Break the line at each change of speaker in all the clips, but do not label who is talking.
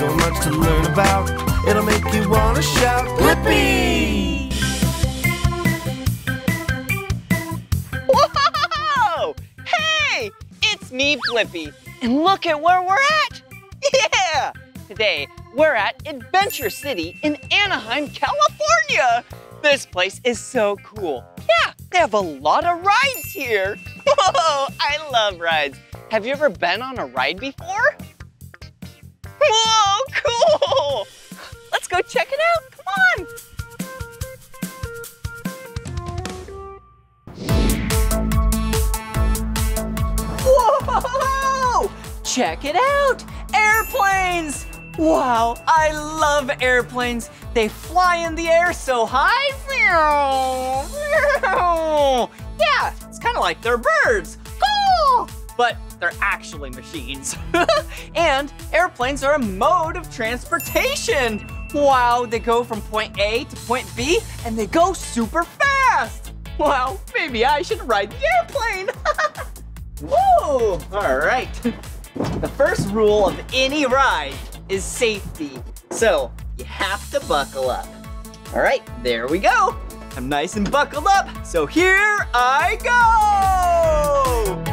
so much to learn about. It'll make you wanna shout, Blippi!
Whoa! Hey, it's me, Blippi, and look at where we're at. Yeah! Today, we're at Adventure City in Anaheim, California. This place is so cool. Yeah, they have a lot of rides here. Whoa, I love rides. Have you ever been on a ride before? Whoa, Let's go check it out, come on. Whoa! Check it out! Airplanes! Wow, I love airplanes. They fly in the air so high. Yeah, it's kind of like they're birds. But they're actually machines. and airplanes are a mode of transportation. Wow, they go from point A to point B and they go super fast. Wow, maybe I should ride the airplane. Whoa! All right. The first rule of any ride is safety. So you have to buckle up. All right, there we go. I'm nice and buckled up, so here I go!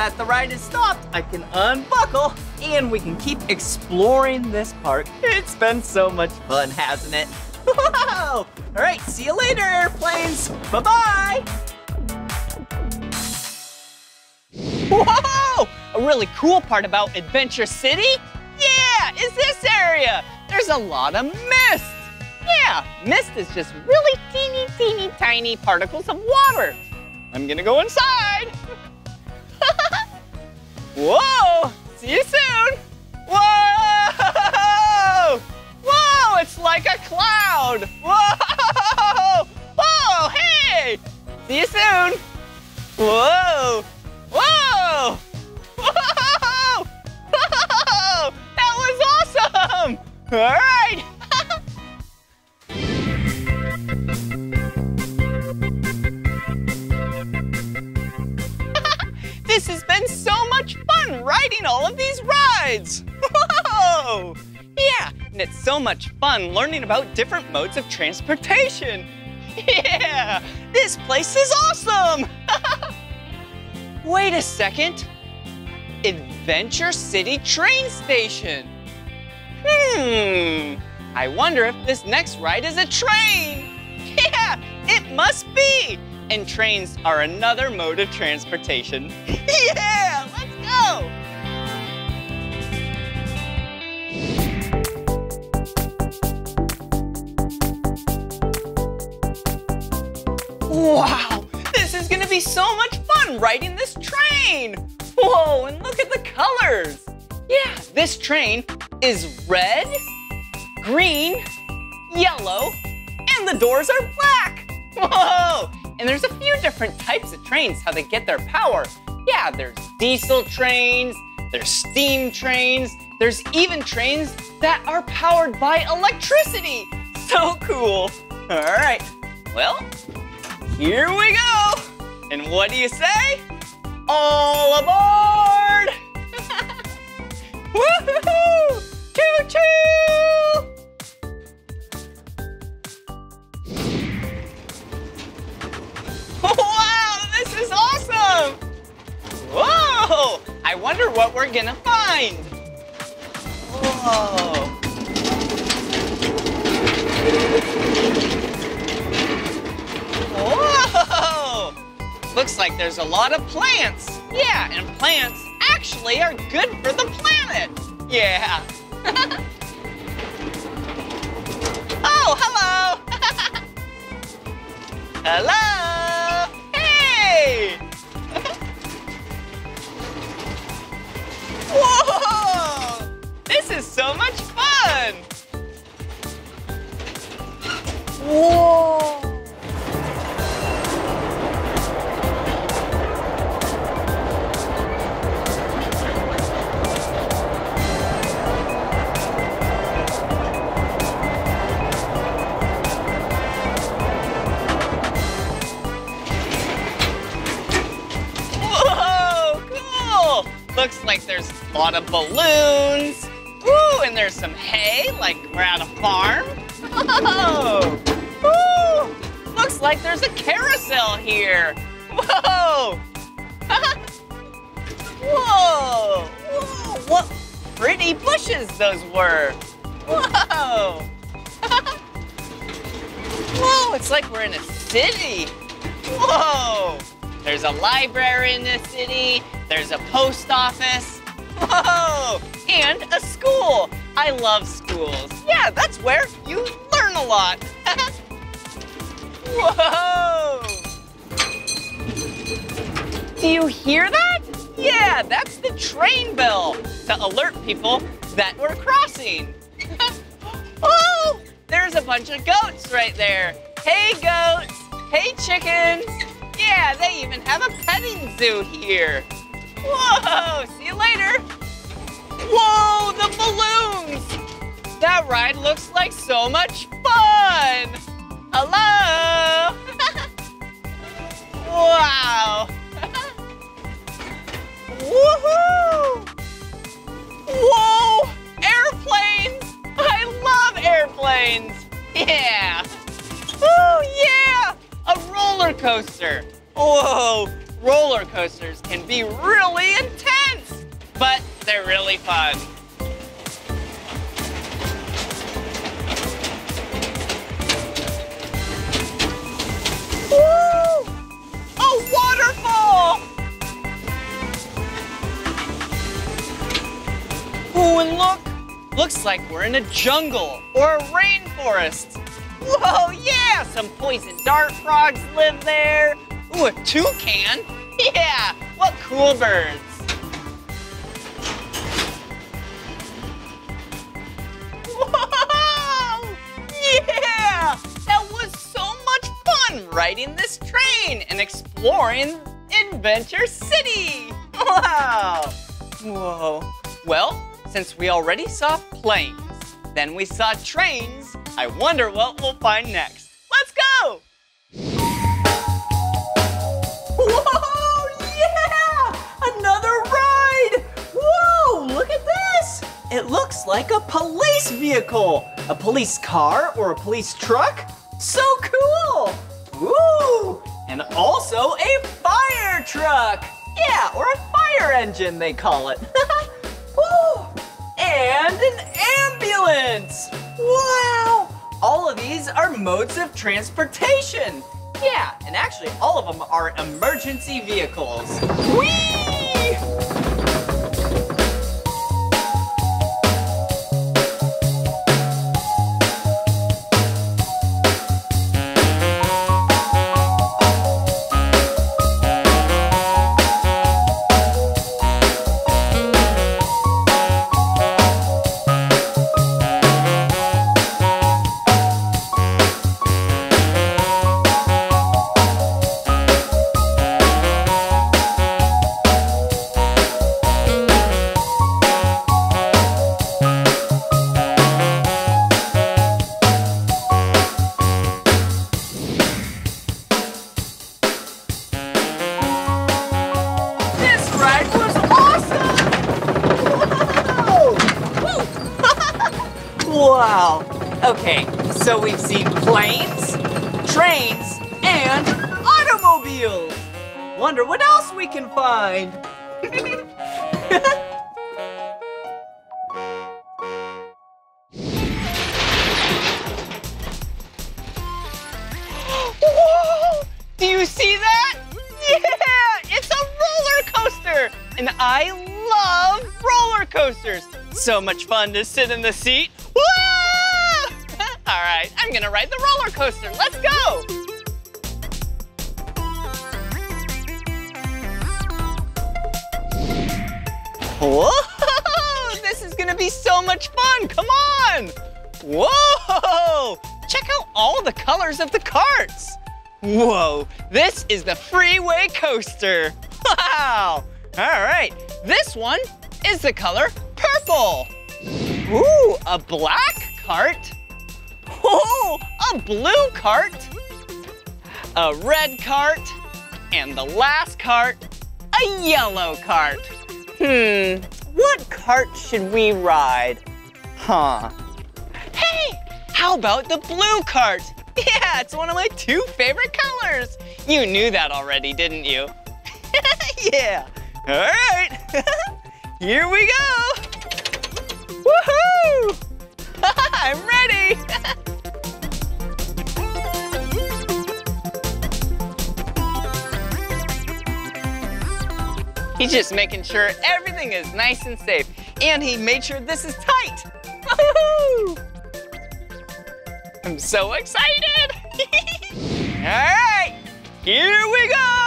That the ride is stopped, I can unbuckle and we can keep exploring this park. It's been so much fun, hasn't it? Wow! All right, see you later, airplanes. Bye-bye! Whoa! A really cool part about Adventure City? Yeah, is this area. There's a lot of mist. Yeah, mist is just really teeny, teeny, tiny particles of water. I'm gonna go inside. Whoa! Riding all of these rides. Whoa! Yeah, and it's so much fun learning about different modes of transportation. Yeah, this place is awesome. Wait a second. Adventure City train station. Hmm. I wonder if this next ride is a train. Yeah, it must be. And trains are another mode of transportation. yeah, Wow, this is gonna be so much fun riding this train. Whoa, and look at the colors. Yeah, this train is red, green, yellow, and the doors are black. Whoa, and there's a few different types of trains, how they get their power. Yeah, there's diesel trains, there's steam trains, there's even trains that are powered by electricity. So cool. All right, well, here we go. And what do you say? All aboard! Woohoo! Choo choo! Wow, this is awesome! Whoa! I wonder what we're gonna find. Whoa! Looks like there's a lot of plants. Yeah, and plants actually are good for the planet. Yeah. oh, hello. hello. Lot of balloons. Ooh, and there's some hay, like we're at a farm. Whoa! Ooh, looks like there's a carousel here. Whoa! Whoa! Whoa! What pretty bushes those were. Whoa! Whoa, it's like we're in a city. Whoa! There's a library in this city. There's a post office. Whoa! And a school. I love schools. Yeah, that's where you learn a lot. Whoa! Do you hear that? Yeah, that's the train bell to alert people that we're crossing. oh, there's a bunch of goats right there. Hey, goats. Hey, chickens. Yeah, they even have a petting zoo here. Whoa, see you later. Whoa, the balloons. That ride looks like so much fun. Hello. wow. Woohoo! Whoa! Airplanes! I love airplanes! Yeah! Oh, yeah! A roller coaster! Whoa! Roller coasters can be really intense, but they're really fun. Ooh, and look! Looks like we're in a jungle or a rainforest. Whoa, yeah! Some poison dart frogs live there. Ooh, a toucan? Yeah! What cool birds! Riding this train and exploring Adventure City! Wow! Whoa. Well, since we already saw planes, then we saw trains, I wonder what we'll find next. Let's go! Whoa, yeah! Another ride! Whoa, look at this! It looks like a police vehicle. A police car or a police truck? So cool! Ooh! And also a fire truck! Yeah, or a fire engine, they call it. Woo! And an ambulance! Wow! All of these are modes of transportation. Yeah, and actually all of them are emergency vehicles. Whee! Planes, trains, and automobiles. Wonder what else we can find. Whoa! Do you see that? Yeah, it's a roller coaster. And I love roller coasters. So much fun to sit in the seat. All right, I'm gonna ride the roller coaster. Let's go. Whoa! This is gonna be so much fun. Come on. Whoa! Check out all the colors of the carts. Whoa, this is the freeway coaster. Wow! All right, this one is the color purple. Ooh, a black cart. Oh, a blue cart. A red cart. And the last cart, a yellow cart. Hmm, what cart should we ride? Huh. Hey, how about the blue cart? Yeah, it's one of my two favorite colors. You knew that already, didn't you? yeah. All right. Here we go. Woohoo! I'm ready. He's just making sure everything is nice and safe. And he made sure this is tight. I'm so excited! All right, here we go!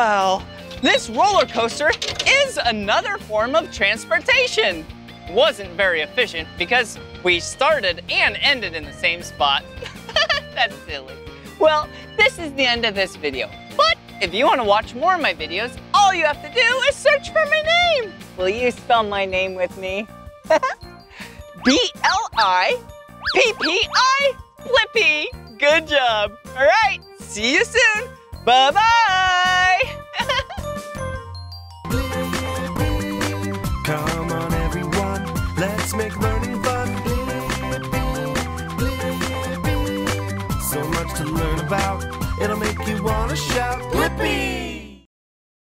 Wow, this roller coaster is another form of transportation. Wasn't very efficient because we started and ended in the same spot. That's silly. Well, this is the end of this video. But if you want to watch more of my videos, all you have to do is search for my name. Will you spell my name with me? B-L-I-P-P-I, Blippi. Good job. All right, see you soon. Bye-bye.
make learning fun. So much to learn about, it'll make you wanna shout, Blippi!